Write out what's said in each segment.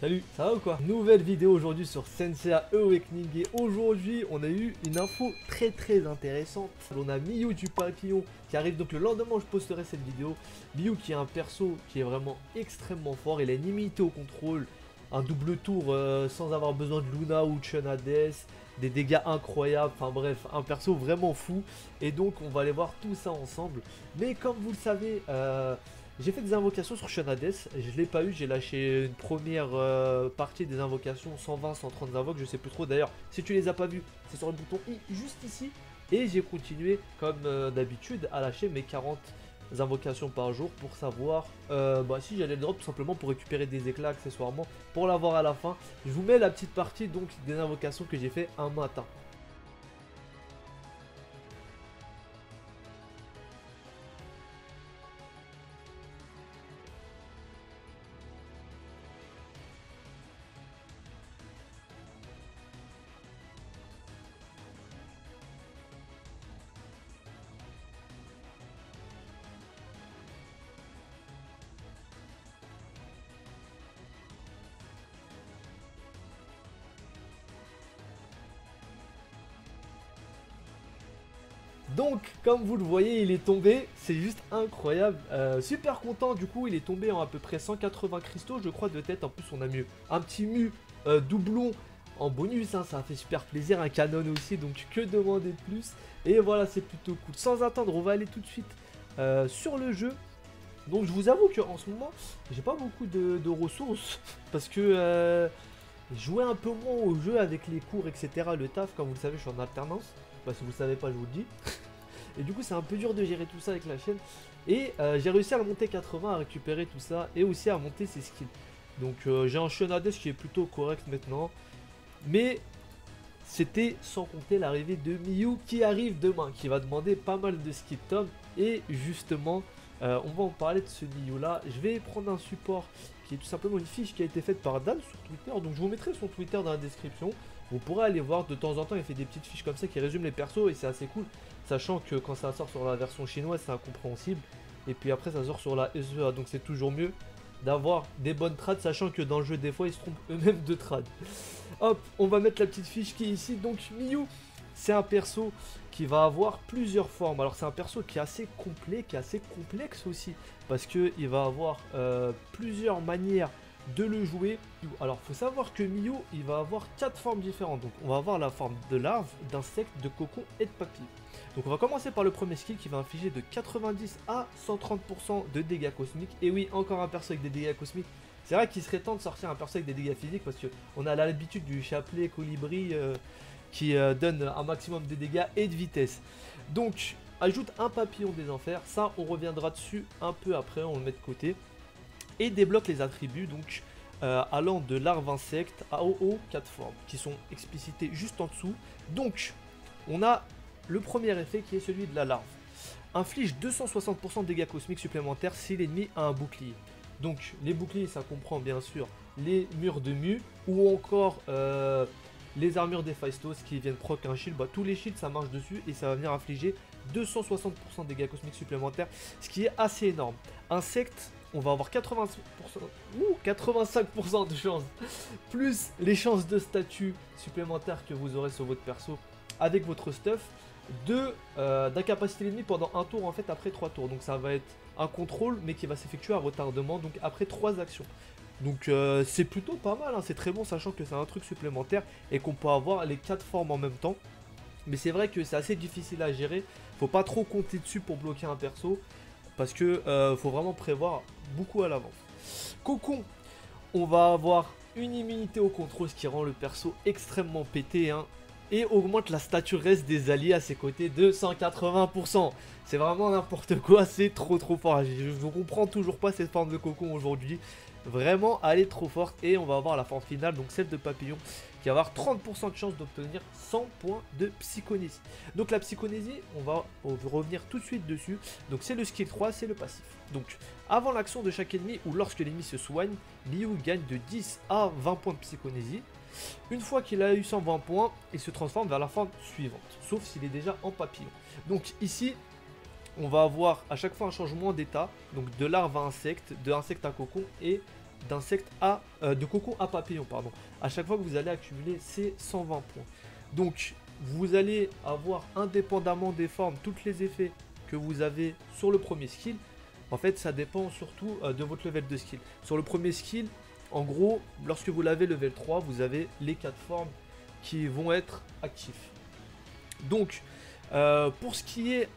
Salut, ça va ou quoi? Nouvelle vidéo aujourd'hui sur Sensei Awakening et aujourd'hui on a eu une info très très intéressante. On a Miyu du papillon qui arrive donc le lendemain je posterai cette vidéo. Miyu qui est un perso qui est vraiment extrêmement fort, il a une immunité au contrôle, un double tour euh, sans avoir besoin de Luna ou Chunades, des dégâts incroyables, enfin bref, un perso vraiment fou. Et donc on va aller voir tout ça ensemble. Mais comme vous le savez, euh, j'ai fait des invocations sur Shonades, je l'ai pas eu, j'ai lâché une première euh, partie des invocations, 120, 130 invoques, je sais plus trop. D'ailleurs, si tu les as pas vus, c'est sur le bouton I juste ici. Et j'ai continué comme euh, d'habitude à lâcher mes 40 invocations par jour pour savoir euh, bah, si j'allais le drop tout simplement pour récupérer des éclats accessoirement pour l'avoir à la fin. Je vous mets la petite partie donc des invocations que j'ai fait un matin. Donc, comme vous le voyez, il est tombé. C'est juste incroyable. Euh, super content. Du coup, il est tombé en à peu près 180 cristaux, je crois, de tête. En plus, on a mieux un petit mu euh, doublon en bonus. Hein, ça a fait super plaisir. Un canon aussi. Donc, que demander de plus? Et voilà, c'est plutôt cool. Sans attendre, on va aller tout de suite euh, sur le jeu. Donc, je vous avoue qu'en ce moment, j'ai pas beaucoup de, ressources. Parce que jouer un peu moins au jeu avec les cours, etc. Le taf, comme vous le savez, je suis en alternance. Bah, si vous savez pas, je vous le dis. et du coup, c'est un peu dur de gérer tout ça avec la chaîne. Et euh, j'ai réussi à le monter 80, à récupérer tout ça, et aussi à monter ses skills. Donc euh, j'ai un Shonades qui est plutôt correct maintenant. Mais c'était sans compter l'arrivée de Miyu qui arrive demain, qui va demander pas mal de skip tom. Et justement, euh, on va en parler de ce Miyu là. Je vais prendre un support qui est tout simplement une fiche qui a été faite par Dan sur Twitter. Donc je vous mettrai son Twitter dans la description. Vous pourrez aller voir de temps en temps, il fait des petites fiches comme ça qui résument les persos et c'est assez cool. Sachant que quand ça sort sur la version chinoise, c'est incompréhensible. Et puis après, ça sort sur la SEA, donc c'est toujours mieux d'avoir des bonnes trades, sachant que dans le jeu, des fois, ils se trompent eux-mêmes de trades. Hop, on va mettre la petite fiche qui est ici. Donc Miyu, c'est un perso qui va avoir plusieurs formes. Alors c'est un perso qui est assez complet, qui est assez complexe aussi, parce qu'il va avoir euh, plusieurs manières de le jouer. Alors, faut savoir que Miyu, il va avoir quatre formes différentes. Donc, on va avoir la forme de larve, d'insecte, de cocon et de papier. Donc, on va commencer par le premier skill qui va infliger de 90 à 130% de dégâts cosmiques. Et oui, encore un perso avec des dégâts cosmiques. C'est vrai qu'il serait temps de sortir un perso avec des dégâts physiques parce qu'on a l'habitude du chapelet colibri euh, qui euh, donne un maximum de dégâts et de vitesse. Donc, ajoute un papillon des enfers. Ça, on reviendra dessus un peu après, on le met de côté et débloque les attributs donc euh, allant de larve insecte à aux 4 formes qui sont explicités juste en dessous. Donc on a le premier effet qui est celui de la larve. Inflige 260% de dégâts cosmiques supplémentaires si l'ennemi a un bouclier. Donc les boucliers ça comprend bien sûr les murs de mu ou encore euh, les armures des Faistos qui viennent proc un shield. Bah, tous les shields ça marche dessus et ça va venir infliger 260% de dégâts cosmiques supplémentaires ce qui est assez énorme. Insecte on va avoir 80%, ou 85% de chance, plus les chances de statut supplémentaires que vous aurez sur votre perso avec votre stuff, de euh, d'incapacité l'ennemi pendant un tour en fait après 3 tours. Donc ça va être un contrôle mais qui va s'effectuer à retardement donc après 3 actions. Donc euh, c'est plutôt pas mal, hein. c'est très bon sachant que c'est un truc supplémentaire et qu'on peut avoir les 4 formes en même temps. Mais c'est vrai que c'est assez difficile à gérer, faut pas trop compter dessus pour bloquer un perso. Parce que euh, faut vraiment prévoir beaucoup à l'avance. Cocon, on va avoir une immunité au contrôle, ce qui rend le perso extrêmement pété. Hein, et augmente la stature reste des alliés à ses côtés de 180%. C'est vraiment n'importe quoi, c'est trop trop fort. Je ne comprends toujours pas cette forme de cocon aujourd'hui. Vraiment, elle est trop forte. Et on va avoir la forme finale, donc celle de papillon, qui va avoir 30% de chance d'obtenir 100 points de psychonésie. Donc la psychonésie, on va revenir tout de suite dessus. Donc c'est le skill 3, c'est le passif. Donc avant l'action de chaque ennemi ou lorsque l'ennemi se soigne, Liu gagne de 10 à 20 points de psychonésie. Une fois qu'il a eu 120 points, il se transforme vers la forme suivante, sauf s'il est déjà en papillon. Donc ici, on va avoir à chaque fois un changement d'état, donc de larve à insecte, de insecte à cocon et d'insectes à de cocon à papillon pardon. À chaque fois que vous allez accumuler ces 120 points. Donc vous allez avoir indépendamment des formes tous les effets que vous avez sur le premier skill. En fait, ça dépend surtout de votre level de skill. Sur le premier skill, en gros, lorsque vous l'avez level 3, vous avez les 4 formes qui vont être actifs. Donc, euh, pour ce qui est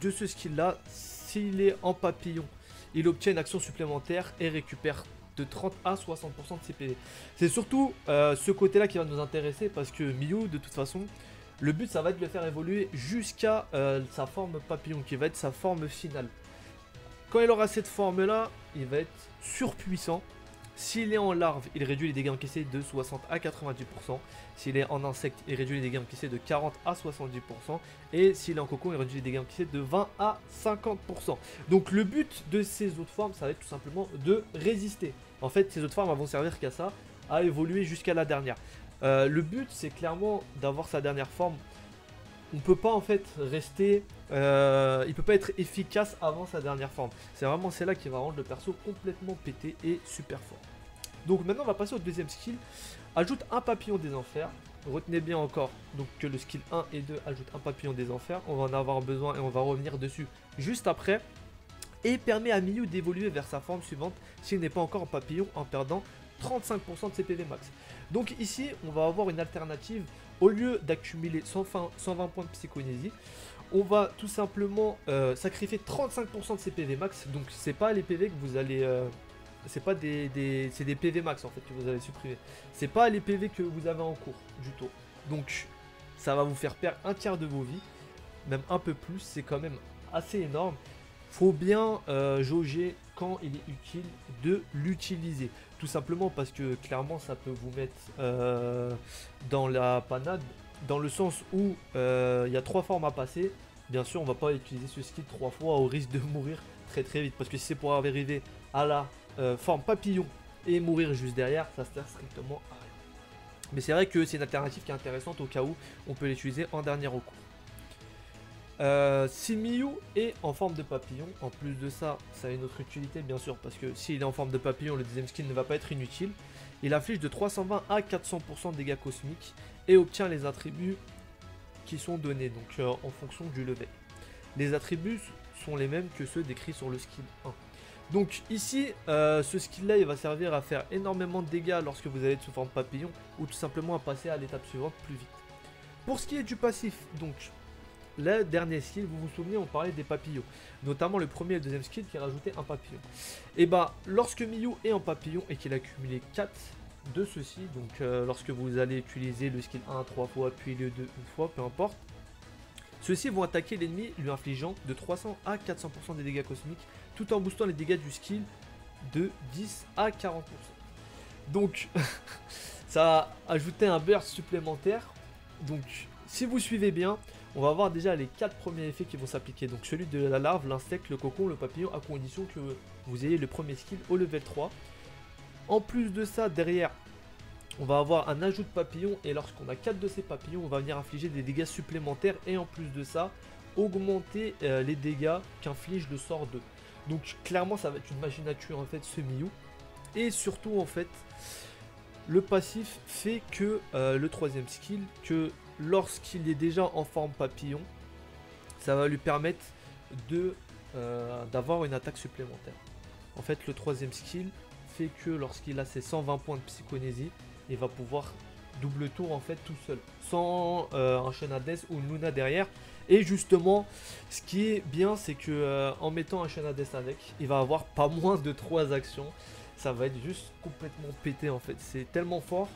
de ce skill là, s'il est en papillon, il obtient une action supplémentaire et récupère de 30 à 60% de CPV. C'est surtout euh, ce côté là qui va nous intéresser parce que Miyu, de toute façon, le but ça va être de le faire évoluer jusqu'à euh, sa forme papillon qui va être sa forme finale. Quand il aura cette forme là, il va être surpuissant s'il est en larve, il réduit les dégâts encaissés de 60 à 90%. S'il est en insecte, il réduit les dégâts encaissés de 40 à 70%. Et s'il est en cocon, il réduit les dégâts encaissés de 20 à 50%. Donc le but de ces autres formes, ça va être tout simplement de résister. En fait, ces autres formes vont servir qu'à ça, à évoluer jusqu'à la dernière. Euh, le but, c'est clairement d'avoir sa dernière forme. On peut pas en fait rester... Euh, il peut pas être efficace avant sa dernière forme. C'est vraiment celle-là qui va rendre le perso complètement pété et super fort. Donc maintenant on va passer au deuxième skill. Ajoute un papillon des enfers. Retenez bien encore donc que le skill 1 et 2 ajoute un papillon des enfers. On va en avoir besoin et on va revenir dessus juste après. Et permet à Miyu d'évoluer vers sa forme suivante s'il n'est pas encore en papillon en perdant 35% de ses PV max. Donc ici on va avoir une alternative. Au lieu d'accumuler 120 points de psychonésie, on va tout simplement euh, sacrifier 35% de ses PV max. Donc c'est pas les PV que vous allez... Euh, c'est pas des, PV max en fait que vous allez supprimer. C'est pas les PV que vous avez en cours du tout. Donc ça va vous faire perdre un tiers de vos vies, même un peu plus. C'est quand même assez énorme. Faut bien euh, jauger quand il est utile de l'utiliser. Simplement parce que clairement ça peut vous mettre euh, dans la panade. Dans le sens où il y a trois formes à passer. Bien sûr on va pas utiliser ce skill trois fois au risque de mourir très très vite. Parce que si c'est pour arriver à la euh, forme papillon et mourir juste derrière, ça sert strictement à rien. Mais c'est vrai que c'est une alternative qui est intéressante au cas où on peut l'utiliser en dernier recours. Euh, si Miyu est en forme de papillon, en plus de ça, ça a une autre utilité bien sûr, parce que s'il est en forme de papillon, le deuxième skin ne va pas être inutile. Il affiche de 320 à 400% de dégâts cosmiques et obtient les attributs qui sont donnés, donc euh, en fonction du level. Les attributs sont les mêmes que ceux décrits sur le skill 1. Donc ici, euh, ce skill là, il va servir à faire énormément de dégâts lorsque vous allez être sous forme papillon ou tout simplement à passer à l'étape suivante plus vite. Pour ce qui est du passif, donc le dernier skill, vous vous souvenez, on parlait des papillons, notamment le premier et le deuxième skill qui rajoutait un papillon. Et bah, lorsque Miyu est en papillon et qu'il a cumulé 4 de ceux-ci, donc euh, lorsque vous allez utiliser le skill 1 3 fois, puis le 2 une fois, peu importe, ceux-ci vont attaquer l'ennemi lui infligeant de 300 à 400% des dégâts cosmiques tout en boostant les dégâts du skill de 10 à 40%. Donc, ça a ajouté un burst supplémentaire. Donc, si vous suivez bien, on va avoir déjà les 4 premiers effets qui vont s'appliquer. Donc, celui de la larve, l'insecte, le cocon, le papillon, à condition que vous ayez le premier skill au level 3. En plus de ça, derrière, on va avoir un ajout de papillon. Et lorsqu'on a 4 de ces papillons, on va venir infliger des dégâts supplémentaires. Et en plus de ça, augmenter euh, les dégâts qu'inflige le sort 2. Donc clairement ça va être une machine à tuer en fait ce Miyu. Et surtout en fait le passif fait que euh, le troisième skill, que lorsqu'il est déjà en forme papillon, ça va lui permettre de euh, d'avoir une attaque supplémentaire. En fait le troisième skill fait que lorsqu'il a ses 120 points de psychonésie, il va pouvoir double tour en fait tout seul, sans euh, un Shenades ou une Luna derrière. Et justement, ce qui est bien, c'est que euh, en mettant un Shenades avec, il va avoir pas moins de 3 actions. Ça va être juste complètement pété en fait. C'est tellement fort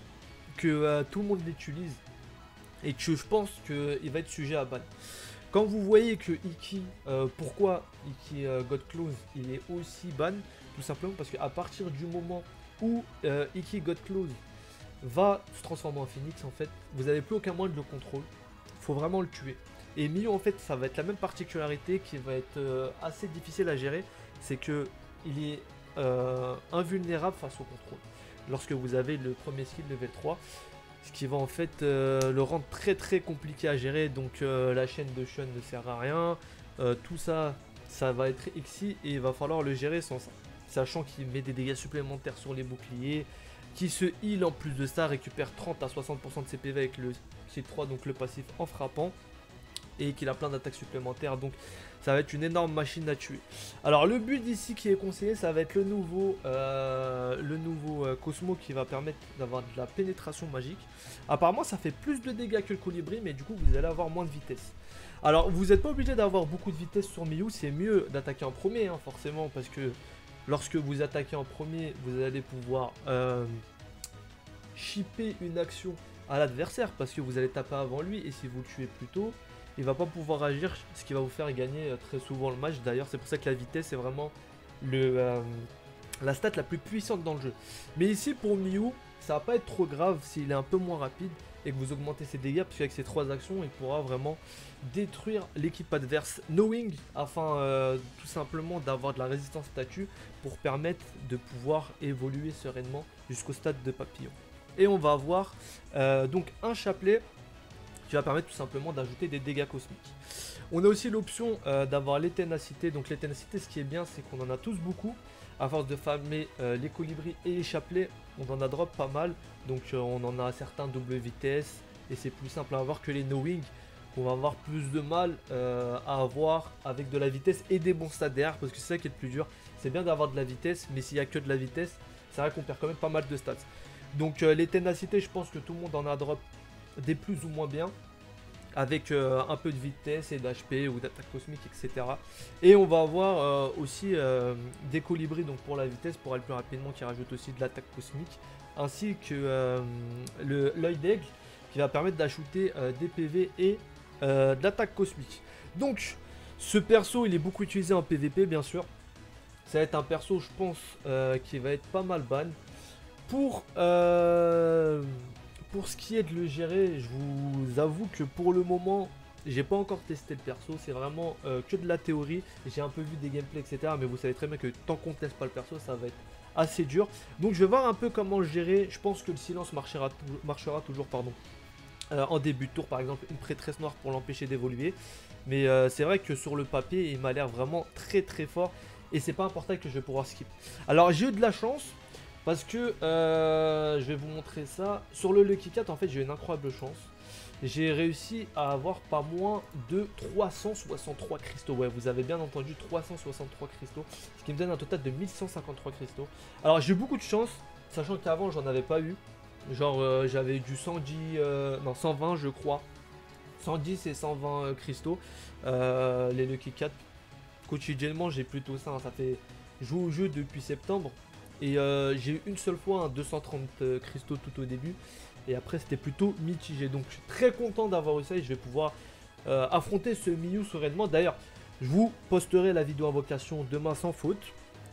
que euh, tout le monde l'utilise et que je pense qu'il va être sujet à ban. Quand vous voyez que Iki, pourquoi Iki God Close, il est aussi ban, tout simplement parce qu'à partir du moment où Iki God Close va se transformer en phoenix en fait, vous n'avez plus aucun moyen de le contrôle. Faut vraiment le tuer. Et Miyu en fait ça va être la même particularité qui va être euh, assez difficile à gérer, c'est que il est euh, invulnérable face au contrôle. Lorsque vous avez le premier skill level 3, ce qui va en fait euh, le rendre très très compliqué à gérer. Donc la chaîne de Shun ne sert à rien. tout ça, ça va être XI et il va falloir le gérer sans ça. sachant qu'il met des dégâts supplémentaires sur les boucliers, qui se heal en plus de ça, récupère 30 à 60% de ses PV avec le C3, donc le passif en frappant, et qu'il a plein d'attaques supplémentaires, donc ça va être une énorme machine à tuer. Alors le build ici qui est conseillé, ça va être le nouveau, euh, euh, Cosmo qui va permettre d'avoir de la pénétration magique. Apparemment ça fait plus de dégâts que le colibri, mais du coup vous allez avoir moins de vitesse. Alors vous n'êtes pas obligé d'avoir beaucoup de vitesse sur Miyu, c'est mieux d'attaquer en premier hein, forcément, parce que lorsque vous attaquez en premier, vous allez pouvoir euh, une action à l'adversaire, parce que vous allez taper avant lui, et si vous le tuez plus tôt, il va pas pouvoir agir, ce qui va vous faire gagner euh, très souvent le match. D'ailleurs, c'est pour ça que la vitesse est vraiment euh, la stat la plus puissante dans le jeu. Mais ici, pour Miu, ça va pas être trop grave s'il est un peu moins rapide et que vous augmentez ses dégâts, parce qu'avec ces trois actions, il pourra vraiment détruire l'équipe adverse knowing afin euh, tout simplement d'avoir de la résistance statue pour permettre de pouvoir évoluer sereinement jusqu'au stade de papillon. Et on va avoir donc un chapelet qui va permettre tout simplement d'ajouter des dégâts cosmiques. On a aussi l'option euh, d'avoir l'éténacité. Donc l'éténacité, ce qui est bien, c'est qu'on en a tous beaucoup. À force de farmer euh, les colibris et les chapelets, on en a drop pas mal. Donc euh, on en a certains double vitesse. Et c'est plus simple à avoir que les knowing. On va avoir plus de mal à avoir avec de la vitesse et des bons stats derrière. Parce que c'est ça qui est le plus dur. C'est bien d'avoir de la vitesse, mais s'il n'y a que de la vitesse, c'est vrai qu'on perd quand même pas mal de stats. Donc les ténacités, je pense que tout le monde en a drop des plus ou moins bien avec euh, un peu de vitesse et d'HP ou d'attaque cosmique, etc. Et on va avoir euh, aussi euh, des colibris donc pour la vitesse, pour aller plus rapidement, qui rajoute aussi de l'attaque cosmique, ainsi que l'œil d'aigle qui va permettre d'ajouter des PV et de l'attaque cosmique. Donc, ce perso, il est beaucoup utilisé en PVP, bien sûr. Ça va être un perso, je pense, qui va être pas mal ban. Pour pour ce qui est de le gérer, je vous avoue que pour le moment, j'ai pas encore testé le perso, c'est vraiment euh, que de la théorie. J'ai un peu vu des gameplays, etc. Mais vous savez très bien que tant qu'on teste pas le perso, ça va être assez dur. Donc je vais voir un peu comment gérer. Je pense que le silence marchera, marchera toujours pardon, euh, en début de tour, par exemple, une prêtresse noire pour l'empêcher d'évoluer. Mais euh, c'est vrai que sur le papier, il m'a l'air vraiment très très fort. Et c'est pas un portail que je vais pouvoir skip. Alors j'ai eu de la chance. Parce que euh, je vais vous montrer ça. Sur le Lucky Cat, en fait, j'ai une incroyable chance. J'ai réussi à avoir pas moins de 363 cristaux. Ouais, vous avez bien entendu, 363 cristaux. Ce qui me donne un total de 1153 cristaux. Alors, j'ai eu beaucoup de chance, sachant qu'avant, j'en avais pas eu. Genre, euh, j'avais du 110, euh, non, 120, je crois. 110 et 120 cristaux. les Lucky Cat. Quotidiennement, j'ai plutôt ça. Hein. Ça fait. Je joue au jeu depuis septembre. Et euh, j'ai eu une seule fois un 230 euh, cristaux tout au début. Et après, c'était plutôt mitigé. Donc, je suis très content d'avoir eu ça et je vais pouvoir euh, affronter ce Miyu sereinement. D'ailleurs, je vous posterai la vidéo invocation demain sans faute.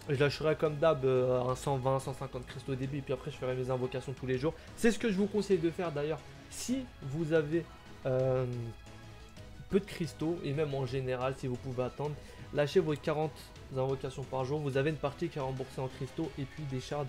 Je lâcherai comme d'hab un 120, 150 cristaux au début. Et puis après, je ferai mes invocations tous les jours. C'est ce que je vous conseille de faire d'ailleurs. Si vous avez peu de cristaux, et même en général, si vous pouvez attendre, lâchez vos 40 invocations par jour. Vous avez une partie qui est remboursée en cristaux et puis des shards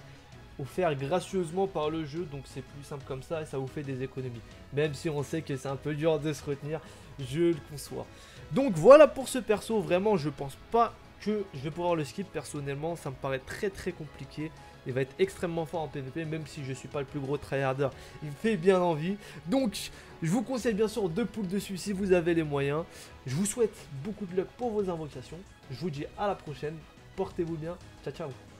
offerts gracieusement par le jeu. Donc c'est plus simple comme ça et ça vous fait des économies. Même si on sait que c'est un peu dur de se retenir, je le conçois. Donc voilà pour ce perso. Vraiment, je pense pas que je vais pouvoir le skip personnellement. Ça me paraît très très compliqué. Il va être extrêmement fort en PvP, même si je suis pas le plus gros tryharder. Il me fait bien envie. Donc, je vous conseille bien sûr de poules dessus si vous avez les moyens. Je vous souhaite beaucoup de luck pour vos invocations. Je vous dis à la prochaine. Portez-vous bien. Ciao, ciao.